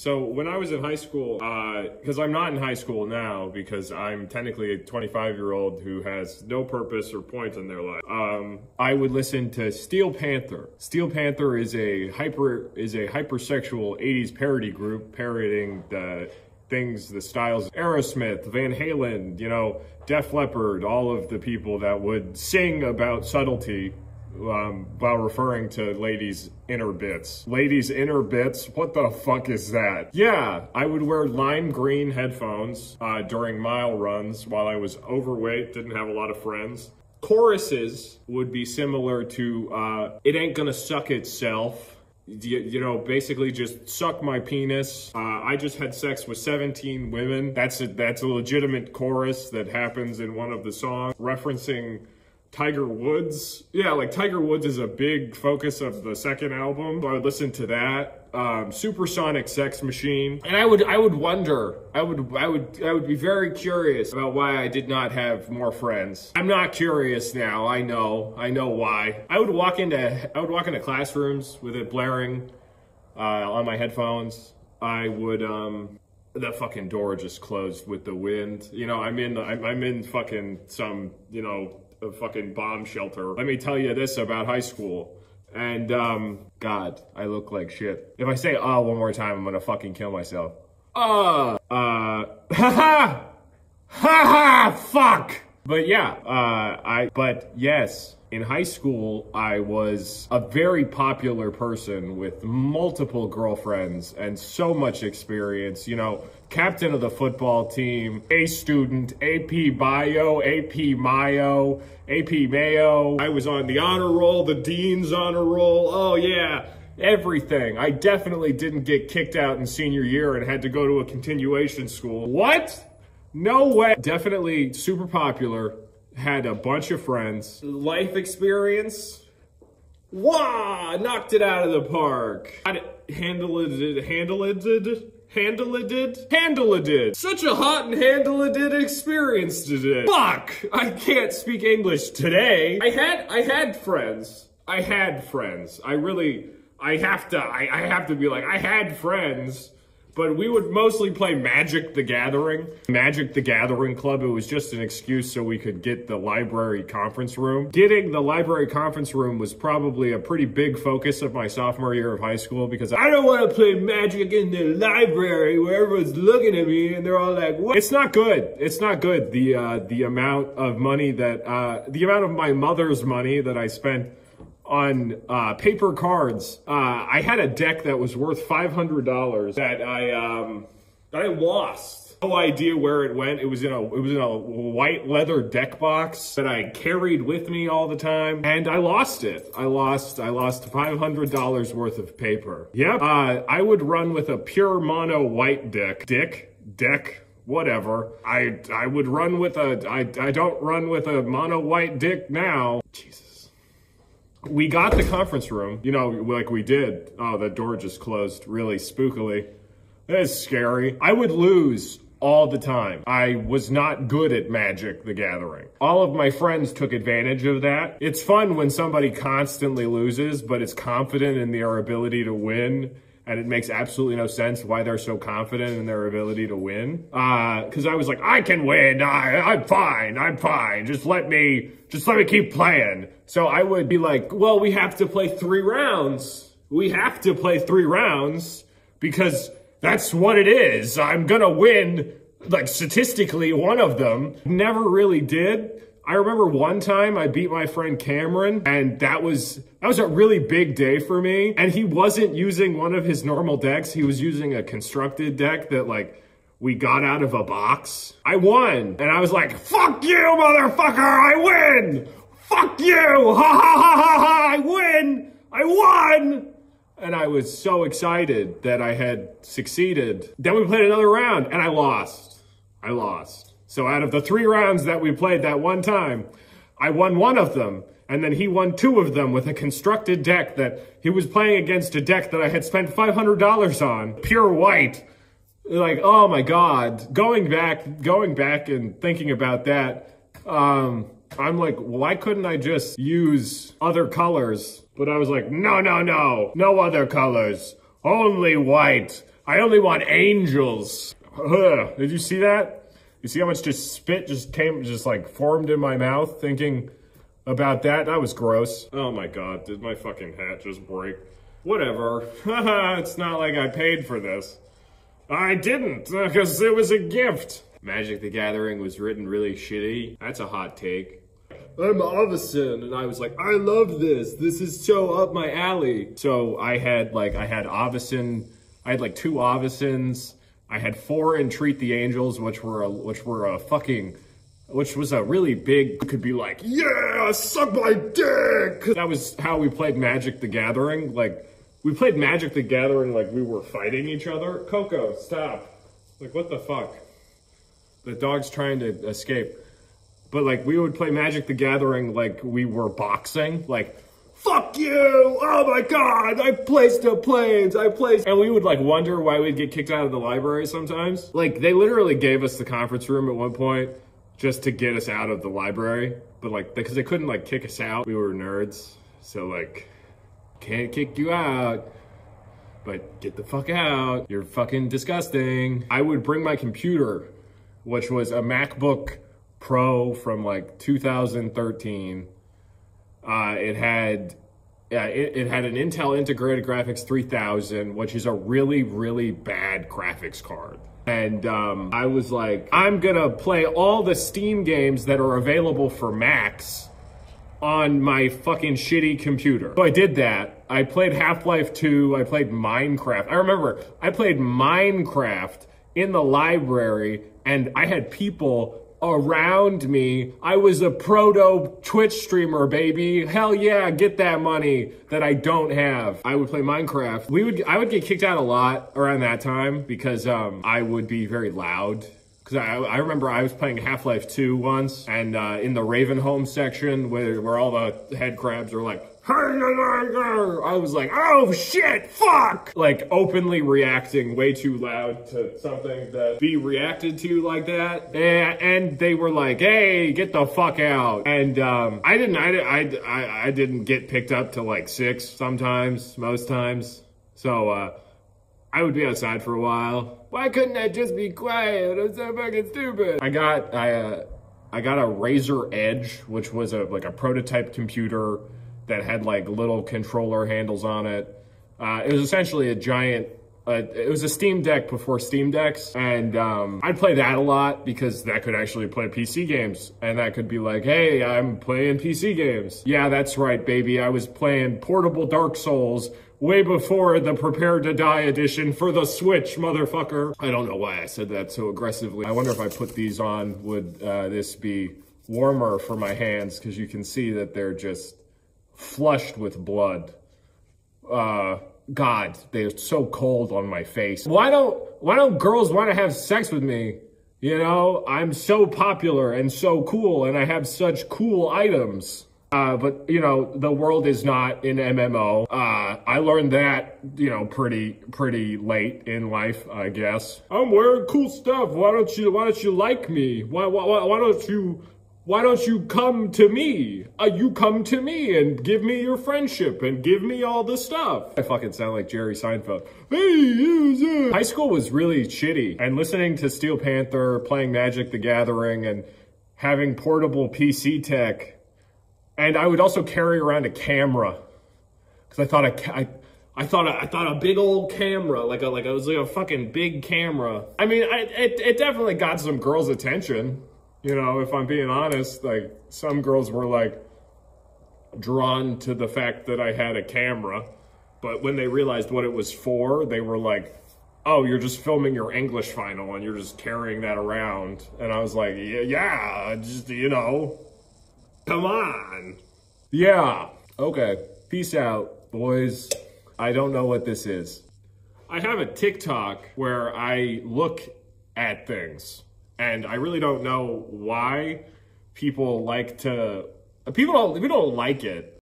So when I was in high school, because I'm not in high school now, because I'm technically a 25 year old who has no purpose or point in their life, um, I would listen to Steel Panther. Steel Panther is a hyper is a hypersexual 80s parody group parodying the things, the styles, Aerosmith, Van Halen, you know, Def Leppard, all of the people that would sing about subtlety um, while referring to ladies' inner bits. Ladies' inner bits? What the fuck is that? Yeah, I would wear lime green headphones uh, during mile runs while I was overweight, didn't have a lot of friends. Choruses would be similar to uh, It Ain't Gonna Suck Itself. You, you, know, basically just suck my penis. Uh, I just had sex with 17 women. That's a, that's a legitimate chorus that happens in one of the songs referencing Tiger Woods. Yeah, like Tiger Woods is a big focus of the second album. I would listen to that. Um, Supersonic Sex Machine. And I would I would wonder, I would I would I would be very curious about why I did not have more friends. I'm not curious now. I know. I know why. I would walk into I would walk into classrooms with it blaring uh, on my headphones. I would um that fucking door just closed with the wind. You know, I'm in I'm, I'm in fucking some, you know, a fucking bomb shelter. Let me tell you this about high school. And, um, God, I look like shit. If I say, uh, one more time, I'm gonna fucking kill myself. Uh, uh, ha ha! Ha ha! Fuck! But yeah, uh, I, but yes, in high school, I was a very popular person with multiple girlfriends and so much experience. You know, captain of the football team, A student, AP Bio, AP Mayo, AP Mayo. I was on the honor roll, the dean's honor roll. Oh, yeah. Everything. I definitely didn't get kicked out in senior year and had to go to a continuation school. What? No way. Definitely super popular had a bunch of friends. Life experience. Wah! Knocked it out of the park. Handle it, handle it, handle it, did. handle it. Did. Such a hot and handle it did experience today. Fuck! I can't speak English today. I had, I had friends. I had friends. I really, I have to, I, I have to be like, I had friends but we would mostly play Magic the Gathering. Magic the Gathering Club, it was just an excuse so we could get the library conference room. Getting the library conference room was probably a pretty big focus of my sophomore year of high school because I don't want to play Magic in the library where everyone's looking at me and they're all like, what? It's not good. It's not good. The, uh, the amount of money that, uh, the amount of my mother's money that I spent on uh, paper cards. Uh, I had a deck that was worth $500 that I um, that I lost. No idea where it went. It was in a it was in a white leather deck box that I carried with me all the time, and I lost it. I lost I lost five hundred dollars worth of paper. Yep. Uh, I would run with a pure mono white deck. Dick deck whatever. I I would run with a I I don't run with a mono white dick now. Jesus we got the conference room, you know, like we did. Oh, the door just closed really spookily. That's scary. I would lose all the time. I was not good at Magic the Gathering. All of my friends took advantage of that. It's fun when somebody constantly loses, but is confident in their ability to win and it makes absolutely no sense why they're so confident in their ability to win. Because uh, I was like, I can win. I, I'm fine. I'm fine. Just let me, just let me keep playing. So I would be like, well, we have to play three rounds. We have to play three rounds because that's what it is. I'm gonna win, like statistically, one of them. Never really did. I remember one time I beat my friend Cameron and that was that was a really big day for me. And he wasn't using one of his normal decks. He was using a constructed deck that like we got out of a box. I won. And I was like, fuck you, motherfucker, I win! Fuck you! Ha ha ha ha ha! I win! I won! And I was so excited that I had succeeded. Then we played another round and I lost. I lost. So out of the three rounds that we played that one time, I won one of them. And then he won two of them with a constructed deck that he was playing against a deck that I had spent $500 on. Pure white. Like, oh my God. Going back, going back and thinking about that, um, I'm like, why couldn't I just use other colors? But I was like, no, no, no, no other colors. Only white. I only want angels. Ugh. Did you see that? You see how much just spit just came, just like formed in my mouth thinking about that? That was gross. Oh my god, did my fucking hat just break? Whatever. it's not like I paid for this. I didn't, uh, because it was a gift. Magic the Gathering was written really shitty. That's a hot take. I'm Avacyn, and I was like, I love this. This is so up my alley. So I had like, I had Avacyn, I had like two Avacyns. I had four Entreat the Angels, which were a, which were a fucking, which was a really big, could be like, yeah, suck my dick. That was how we played Magic the Gathering. Like, we played Magic the Gathering like we were fighting each other. Coco, stop. Like, what the fuck? The dog's trying to escape. But like, we would play Magic the Gathering like we were boxing. Like, fuck you! Oh my god! I placed the planes! I placed. And we would like wonder why we'd get kicked out of the library sometimes. Like, they literally gave us the conference room at one point just to get us out of the library. But like, because they couldn't like kick us out. We were nerds. So like, can't kick you out. But get the fuck out. You're fucking disgusting. I would bring my computer, which was a MacBook Pro from like 2013. Uh, it had yeah, it, it, had an Intel Integrated Graphics 3000, which is a really, really bad graphics card. And um, I was like, I'm gonna play all the Steam games that are available for Macs on my fucking shitty computer. So I did that. I played Half-Life 2, I played Minecraft. I remember I played Minecraft in the library and I had people around me. I was a proto Twitch streamer, baby. Hell yeah, get that money that I don't have. I would play Minecraft. We would, I would get kicked out a lot around that time because um, I would be very loud. Because I, I remember I was playing Half-Life 2 once, and uh, in the Ravenholm section where, where all the head crabs are like, I was like, oh shit, fuck! Like openly reacting way too loud to something that be reacted to like that. And, and they were like, hey, get the fuck out. And um, I didn't, I, I, I didn't get picked up to like six sometimes, most times. So uh, I would be outside for a while. Why couldn't I just be quiet? I'm so fucking stupid. I got, I, uh, I got a Razer Edge, which was a like a prototype computer that had like little controller handles on it. Uh, it was essentially a giant. Uh, it was a Steam Deck before Steam Decks, and um, I'd play that a lot because that could actually play PC games, and that could be like, hey, I'm playing PC games. Yeah, that's right, baby. I was playing portable Dark Souls way before the Prepare to Die edition for the Switch, motherfucker. I don't know why I said that so aggressively. I wonder if I put these on, would uh, this be warmer for my hands? Because you can see that they're just flushed with blood. Uh, God, they're so cold on my face. Why don't, why don't girls want to have sex with me? You know, I'm so popular and so cool and I have such cool items. Uh, but, you know, the world is not an MMO. Uh, I learned that, you know, pretty, pretty late in life, I guess. I'm wearing cool stuff. Why don't you, why don't you like me? Why, why, why don't you why don't you come to me? Uh, you come to me and give me your friendship and give me all the stuff. I fucking sound like Jerry Seinfeld. Hey, High school was really shitty and listening to Steel Panther, playing Magic the Gathering and having portable PC tech. And I would also carry around a camera because I thought I, I I thought I thought a big old camera, like a like it was like a fucking big camera. I mean, I, it it definitely got some girls' attention. You know, if I'm being honest, like some girls were like drawn to the fact that I had a camera, but when they realized what it was for, they were like, oh, you're just filming your English final and you're just carrying that around. And I was like, yeah, yeah just, you know, come on. Yeah. Okay. Peace out, boys. I don't know what this is. I have a TikTok where I look at things. And I really don't know why people like to, people don't, we don't like it.